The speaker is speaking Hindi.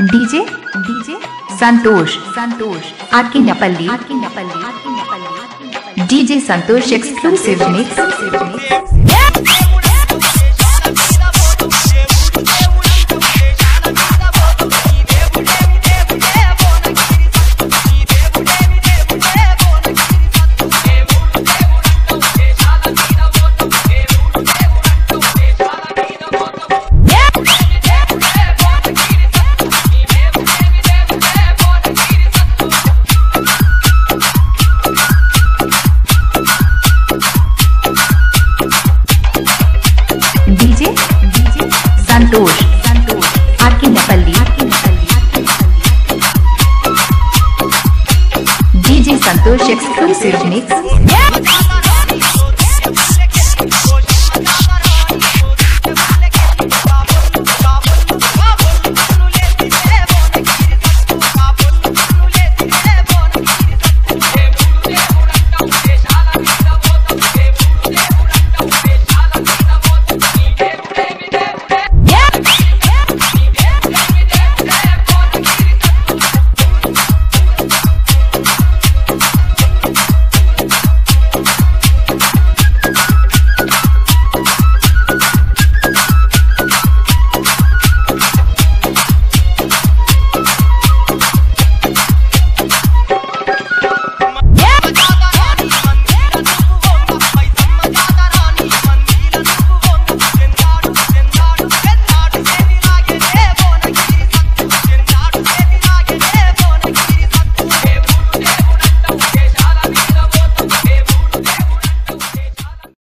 डीजे डीजे संतोष संतोष आकी नपल्ली आपकी नपल्ली आपकी Nampally DJ Santosh exclusive mix Santosh. Santosh आकी डीजे संतोष एक्सक्लूसिव मिक्स